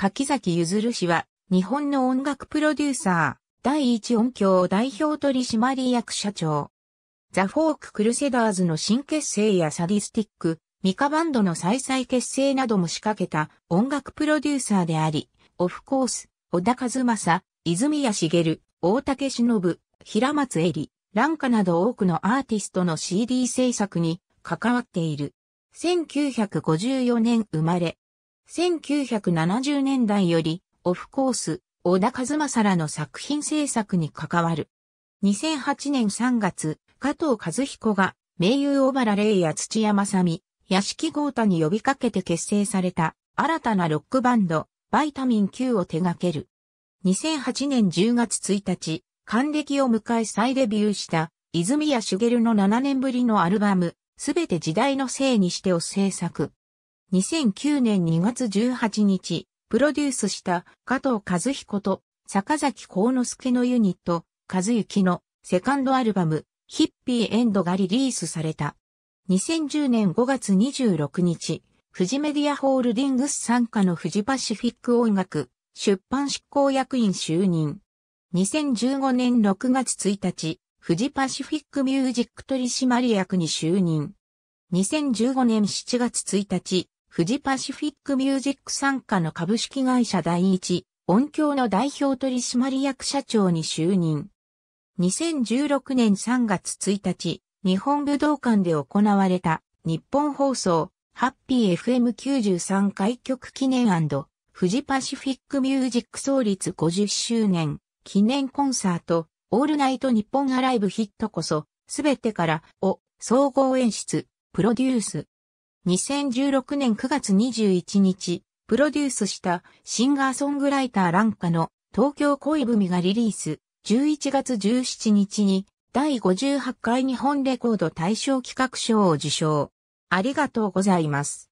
柿崎譲氏は、日本の音楽プロデューサー、第一音響代表取締役社長。ザ・フォーク・クルセダーズの新結成やサディスティック、ミカバンドの再々結成なども仕掛けた音楽プロデューサーであり、オフコース、小田和正、泉谷茂、大竹忍、平松恵里、蘭歌など多くのアーティストの CD 制作に関わっている。1954年生まれ。1970年代より、オフコース、小田和正らの作品制作に関わる。2008年3月、加藤和彦が、名優小原玲や土山さみ、屋敷豪太に呼びかけて結成された、新たなロックバンド、バイタミン Q を手掛ける。2008年10月1日、還暦を迎え再デビューした、泉谷茂の7年ぶりのアルバム、すべて時代のせいにしてを制作。2009年2月18日、プロデュースした加藤和彦と坂崎幸之助のユニット、和幸のセカンドアルバム、ヒッピーエンドがリリースされた。2010年5月26日、富士メディアホールディングス参加の富士パシフィック音楽、出版執行役員就任。2015年6月1日、富士パシフィックミュージック取締役に就任。2015年7月1日、富士パシフィックミュージック参加の株式会社第一音響の代表取締役社長に就任。2016年3月1日、日本武道館で行われた日本放送ハッピー FM93 開局記念富士パシフィックミュージック創立50周年記念コンサートオールナイト日本アライブヒットこそすべてからを総合演出プロデュース2016年9月21日、プロデュースしたシンガーソングライターランカの東京恋文がリリース、11月17日に第58回日本レコード大賞企画賞を受賞。ありがとうございます。